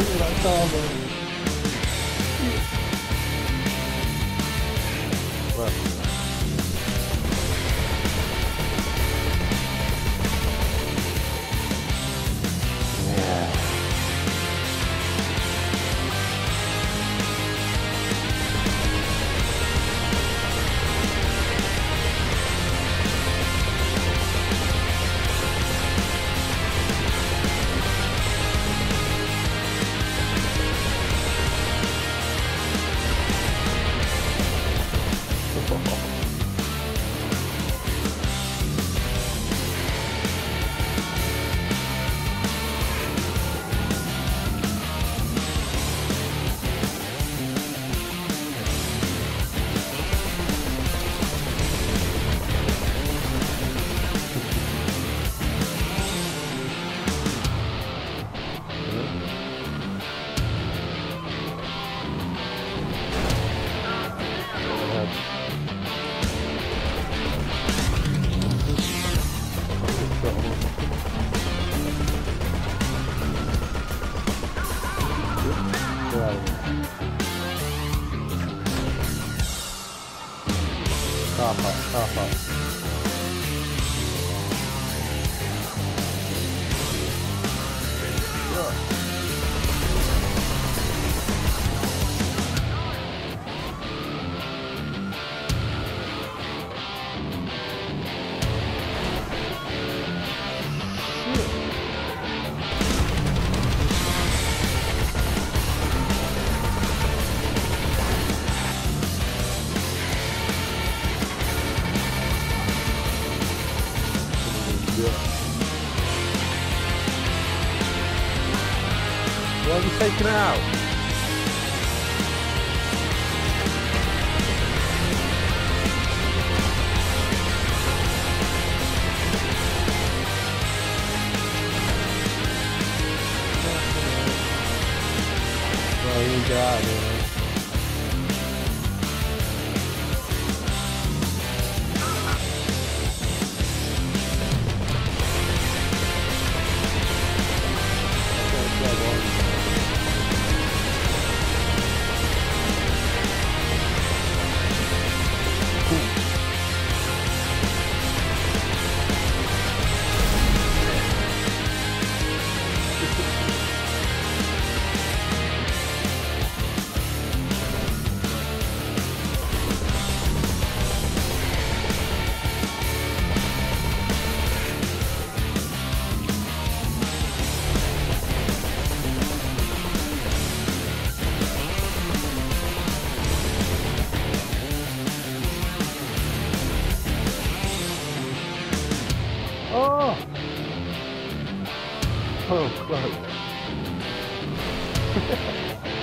with that karma. Well, 对。大好，大好。Why have you taken it out? Well, you get out Oh, close.